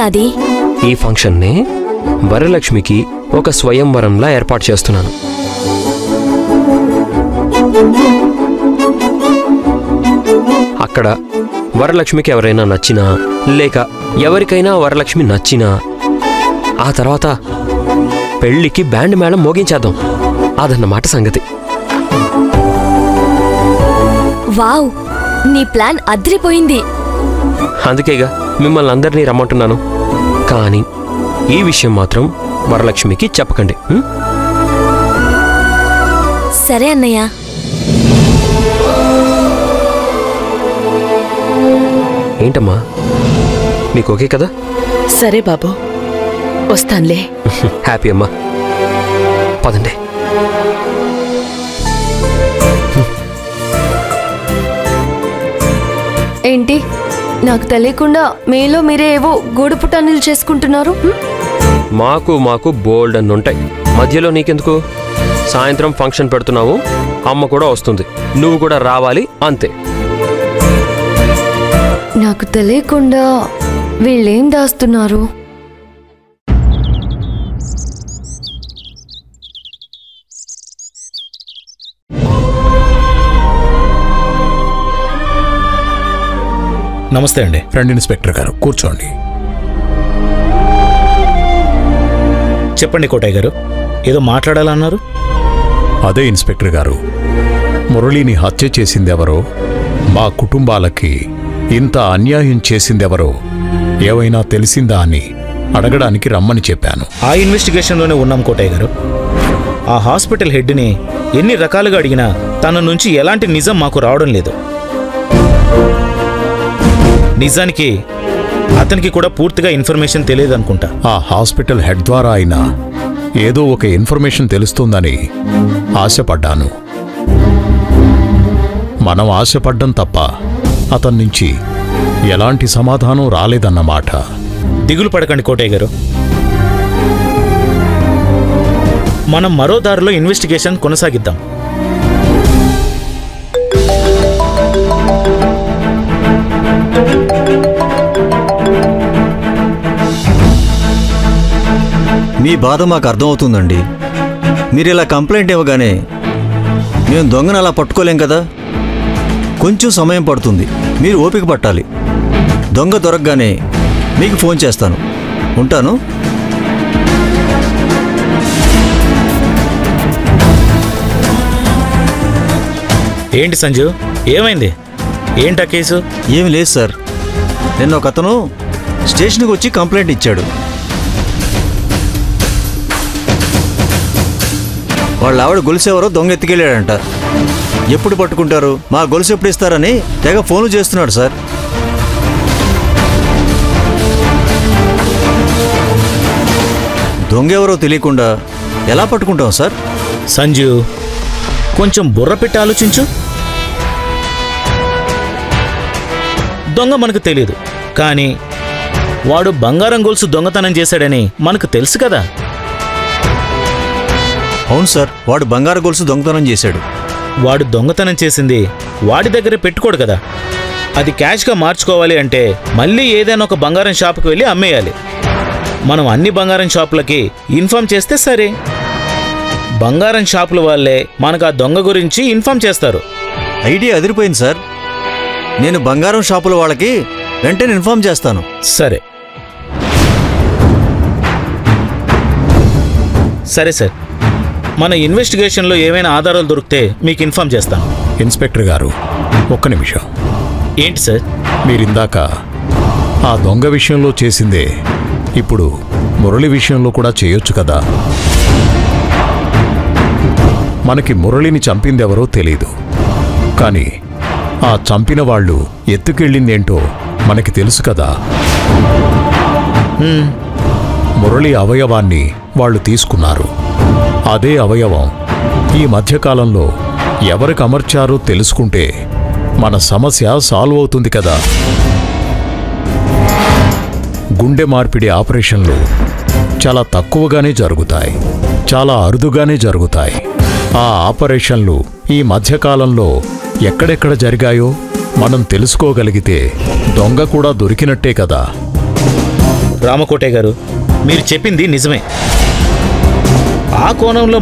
అది? ఈ ఫంక్షన్ని వరలక్ష్మికి ఒక స్వయంవరంలా ఏర్పాటు చేస్తున్నాను. అక్కడ వరలక్ష్మికి ఎవరైనా నచ్చినా లేక ఎవరికైనా వరలక్ష్మి నచ్చినా ఆ తర్వాత పెళ్ళికి బ్యాండ్ మేళం మోగించేద్దాం. అదన్నమాట సంగతి. వావ్! నీ ప్లాన్ అదిరిపోయింది. అందుకేగా మిమ్మల్ని అందరినీ రమ్మంటున్నాను. కానీ ఈ విషయం మాత్రం వరలక్ష్మికి చెప్పకండి? సరే అన్నయ్య. ఏంటమ్మా? మీకు ఓకే కదా? సరే బాబు. వస్తానులే. హ్యాపీ అమ్మా. పదండి. నాకు తెలియకుండా మీలో మీరే ఏవో గూడు పుటానులు చేసుకుంటున్నారు? మాకు మాకు బోల్డ్ అన్ని ఉంటాయి. మధ్యలో నీకెందుకు? సాయంత్రం ఫంక్షన్ పెడుతున్నావు అమ్మ కూడా వస్తుంది. నువ్వు కూడా రావాలి అంతే. నాకు తెలియకుండా వీళ్ళేం దాస్తున్నారు? నమస్తే అండి. రండి ఇన్స్పెక్టర్ గారు కూర్చోండి. చెప్పండి కోటయ్య గారు ఏదో మాట్లాడాలన్నారు? అదే ఇన్స్పెక్టర్ గారు మురళిని హత్య చేసిందెవరో మా కుటుంబాలకి ఇంత అన్యాయం చేసిందెవరో ఏవైనా తెలిసిందా అని అడగడానికి రమ్మని చెప్పాను. ఆ ఇన్వెస్టిగేషన్లోనే ఉన్నాం కోటయ్య గారు. ఆ హాస్పిటల్ హెడ్ని ఎన్ని రకాలుగా అడిగినా తన నుంచి ఎలాంటి నిజం మాకు రావడం లేదు. నిజానికి అతనికి కూడా పూర్తిగా ఇన్ఫర్మేషన్ తెలియదు అనుకుంటా ఆ హాస్పిటల్ హెడ్ ద్వారా అయినా ఏదో ఒక ఇన్ఫర్మేషన్ తెలుస్తుందని ఆశపడ్డాను. మనం ఆశపడ్డం తప్ప అతని నుంచి ఎలాంటి సమాధానం రాలేదన్నమాట. దిగులు పడకండి కోటయ్య గారు. మనం మరో దారిలో ఇన్వెస్టిగేషన్ కొనసాగిద్దాం. మీ బాధ మాకు అర్థమవుతుందండి. మీరు ఇలా కంప్లైంట్ ఇవ్వగానే మేము దొంగను అలా పట్టుకోలేం కదా? కొంచెం సమయం పడుతుంది. మీరు ఓపిక పట్టాలి. దొంగ దొరకగానే మీకు ఫోన్ చేస్తాను. ఉంటాను? ఏంటి సంజు? ఏమైంది? ఏంటా కేసు? ఏమి లేదు సార్. నిన్న ఒక అతను స్టేషన్కి వచ్చి కంప్లైంట్ ఇచ్చాడు. వాళ్ళ ఆవిడ గొలుసెవరో దొంగ ఎత్తుకెళ్ళాడంట. ఎప్పుడు పట్టుకుంటారు? మా గొలుసు ఎప్పుడు ఇస్తారని తెగ ఫోన్లు చేస్తున్నాడు సార్. దొంగ ఎవరో తెలియకుండా ఎలా పట్టుకుంటాం సార్? సంజు కొంచెం బుర్ర పెట్టి ఆలోచించు. దొంగ మనకు తెలియదు కానీ వాడు బంగారం గొలుసు దొంగతనం చేశాడని మనకు తెలుసు కదా. అవును సార్ వాడు బంగారు గొలుసు దొంగతనం చేశాడు. వాడు దొంగతనం చేసింది వాడి దగ్గరే పెట్టుకోడు కదా. అది క్యాష్గా మార్చుకోవాలి అంటే మళ్ళీ ఏదైనా ఒక బంగారం షాపుకి వెళ్ళి అమ్మేయాలి. మనం అన్ని బంగారం షాపులకి ఇన్ఫామ్ చేస్తే సరే. బంగారం షాపుల వాళ్ళే మనకు ఆ దొంగ గురించి ఇన్ఫామ్ చేస్తారు. ఐడియా అదిరిపోయింది సార్. నేను బంగారం షాపుల వాళ్ళకి వెంటనే ఇన్ఫార్మ్ చేస్తాను. సరే. సరే సార్. మన ఇన్వెస్టిగేషన్లో ఏమైనా ఆధారాలు దొరికితే మీకు ఇన్ఫామ్ చేస్తాను. ఇన్స్పెక్టర్ గారు ఒక్క నిమిషం. ఏంటి సార్? మీరిందాక ఆ దొంగ విషయంలో చేసిందే ఇప్పుడు మురళి విషయంలో కూడా చేయొచ్చు కదా? మనకి మురళిని చంపిందెవరో తెలీదు. కానీ ఆ చంపిన వాళ్ళు ఎత్తుకెళ్ళిందేంటో మనకి తెలుసు కదా. మురళి అవయవాన్ని వాళ్ళు తీసుకున్నారు. అదే అవయవం ఈ మధ్యకాలంలో ఎవరికి అమర్చారో తెలుసుకుంటే మన సమస్య సాల్వ్ అవుతుంది కదా. గుండె మార్పిడి ఆపరేషన్లు చాలా తక్కువగానే జరుగుతాయి చాలా అరుదుగానే జరుగుతాయి. ఆ ఆపరేషన్లు ఈ మధ్యకాలంలో ఎక్కడెక్కడ జరిగాయో మనం తెలుసుకోగలిగితే దొంగ కూడా దొరికినట్టే కదా. రామకోటే గారు మీరు చెప్పింది నిజమే. ఆ కోణంలో